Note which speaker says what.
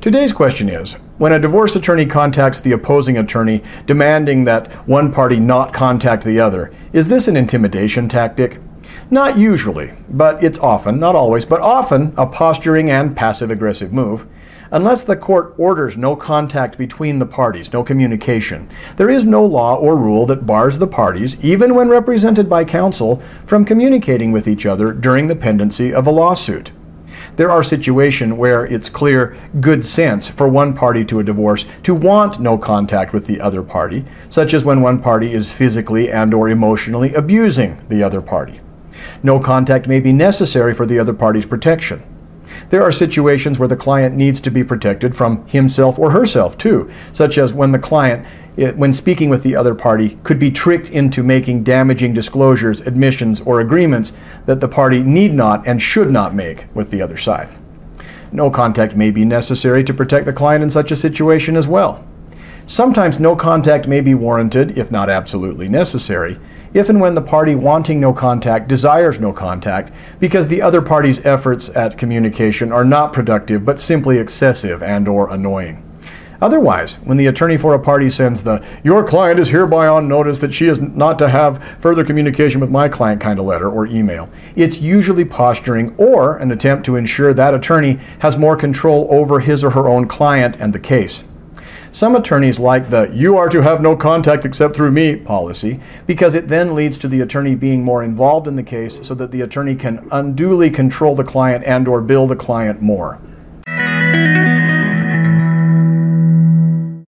Speaker 1: Today's question is When a divorce attorney contacts the opposing attorney demanding that one party not contact the other, is this an intimidation tactic? Not usually, but it's often, not always, but often a posturing and passive aggressive move. Unless the court orders no contact between the parties, no communication, there is no law or rule that bars the parties, even when represented by counsel, from communicating with each other during the pendency of a lawsuit. There are situations where it's clear good sense for one party to a divorce to want no contact with the other party, such as when one party is physically and or emotionally abusing the other party. No contact may be necessary for the other party's protection. There are situations where the client needs to be protected from himself or herself too, such as when the client eh, when speaking with the other party, could be tricked into making damaging disclosures, admissions, or agreements that the party need not and should not make with the other side. No contact may be necessary to protect the client in such a situation as well. Sometimes no contact may be warranted, if not absolutely necessary, if and when the party wanting no contact desires no contact because the other party's efforts at communication are not productive but simply excessive and or annoying. Otherwise, when the attorney for a party sends the your client is hereby on notice that she is not to have further communication with my client kind of letter or email, it's usually posturing or an attempt to ensure that attorney has more control over his or her own client and the case. Some attorneys like the you are to have no contact except through me policy because it then leads to the attorney being more involved in the case so that the attorney can unduly control the client and or bill the client more.